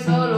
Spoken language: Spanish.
solo.